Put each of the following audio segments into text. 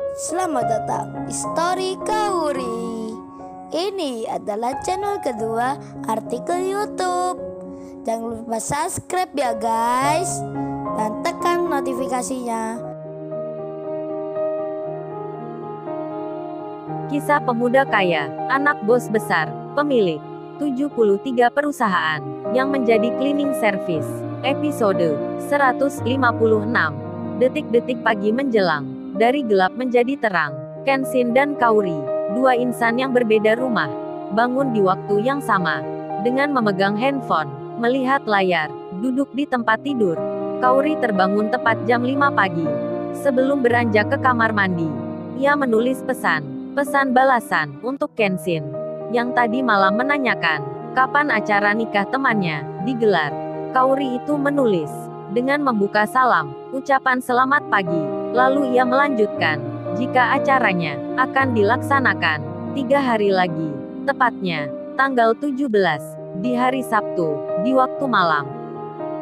Selamat datang di Story Kauri. Ini adalah channel kedua artikel YouTube. Jangan lupa subscribe ya guys dan tekan notifikasinya. Kisah pemuda kaya, anak bos besar, pemilik 73 perusahaan yang menjadi cleaning service. Episode 156. Detik-detik pagi menjelang dari gelap menjadi terang. Kenshin dan Kauri, dua insan yang berbeda rumah, bangun di waktu yang sama. Dengan memegang handphone, melihat layar, duduk di tempat tidur. Kauri terbangun tepat jam 5 pagi. Sebelum beranjak ke kamar mandi, ia menulis pesan, pesan balasan untuk Kenshin, yang tadi malam menanyakan, kapan acara nikah temannya, digelar. Kauri itu menulis, dengan membuka salam, ucapan selamat pagi, Lalu ia melanjutkan, jika acaranya akan dilaksanakan tiga hari lagi, tepatnya tanggal 17, di hari Sabtu, di waktu malam.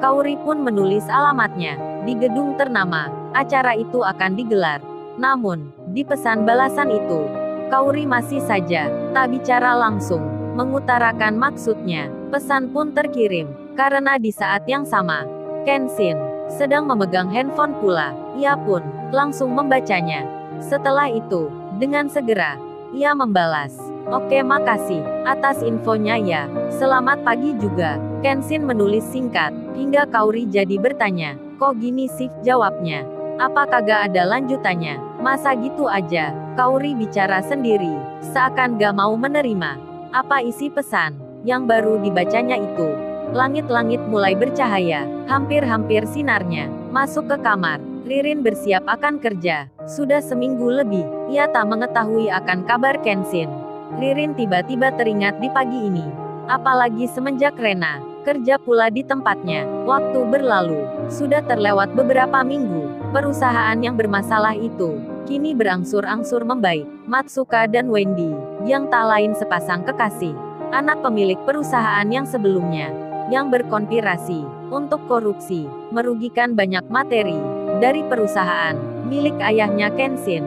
Kauri pun menulis alamatnya, di gedung ternama, acara itu akan digelar. Namun, di pesan balasan itu, Kauri masih saja tak bicara langsung, mengutarakan maksudnya. Pesan pun terkirim, karena di saat yang sama, Kenshin sedang memegang handphone pula. Ia pun langsung membacanya. Setelah itu, dengan segera, ia membalas. Oke makasih, atas infonya ya. Selamat pagi juga. Kenshin menulis singkat, hingga Kauri jadi bertanya. Kok gini sih jawabnya? Apa kagak ada lanjutannya? Masa gitu aja? Kauri bicara sendiri, seakan gak mau menerima. Apa isi pesan yang baru dibacanya itu? Langit-langit mulai bercahaya, hampir-hampir sinarnya, masuk ke kamar. Ririn bersiap akan kerja. Sudah seminggu lebih, ia tak mengetahui akan kabar Kenshin. Ririn tiba-tiba teringat di pagi ini. Apalagi semenjak Rena, kerja pula di tempatnya. Waktu berlalu, sudah terlewat beberapa minggu. Perusahaan yang bermasalah itu, kini berangsur-angsur membaik. Matsuka dan Wendy, yang tak lain sepasang kekasih. Anak pemilik perusahaan yang sebelumnya, yang berkonspirasi untuk korupsi, merugikan banyak materi, dari perusahaan milik ayahnya Kenshin.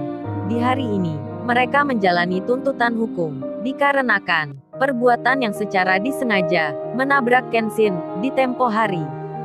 Di hari ini, mereka menjalani tuntutan hukum dikarenakan perbuatan yang secara disengaja menabrak Kenshin di tempo hari.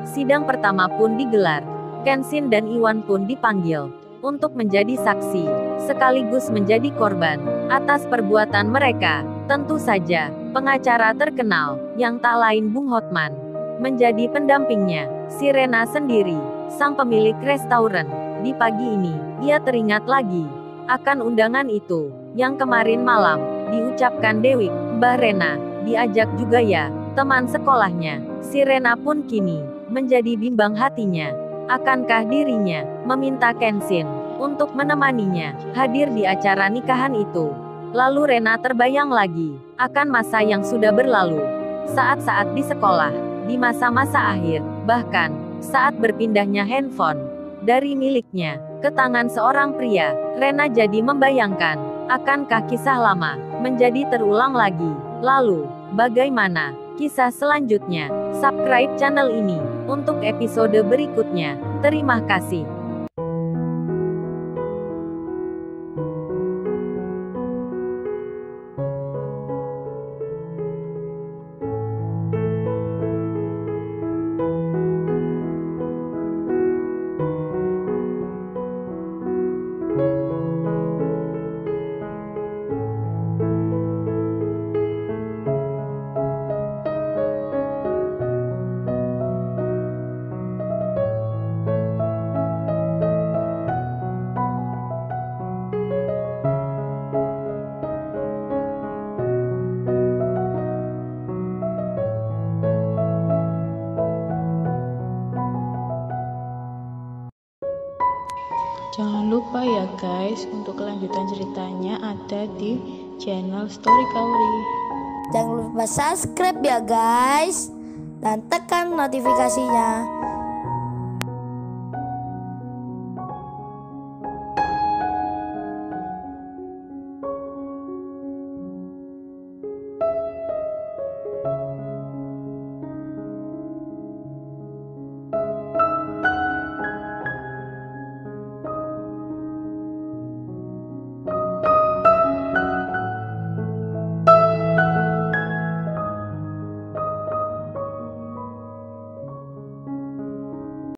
Sidang pertama pun digelar. Kenshin dan Iwan pun dipanggil untuk menjadi saksi, sekaligus menjadi korban atas perbuatan mereka. Tentu saja, pengacara terkenal yang tak lain Bung Hotman menjadi pendampingnya. Sirena sendiri sang pemilik restoran. Di pagi ini, ia teringat lagi akan undangan itu, yang kemarin malam, diucapkan Dewi, Mbah Rena, diajak juga ya, teman sekolahnya. Si Rena pun kini, menjadi bimbang hatinya. Akankah dirinya, meminta Kenshin, untuk menemaninya, hadir di acara nikahan itu? Lalu Rena terbayang lagi, akan masa yang sudah berlalu. Saat-saat di sekolah, di masa-masa akhir, bahkan, saat berpindahnya handphone dari miliknya ke tangan seorang pria, Rena jadi membayangkan, akankah kisah lama menjadi terulang lagi? Lalu, bagaimana kisah selanjutnya? Subscribe channel ini untuk episode berikutnya. Terima kasih. Jangan lupa ya guys, untuk kelanjutan ceritanya ada di channel Story Kauri. Jangan lupa subscribe ya guys dan tekan notifikasinya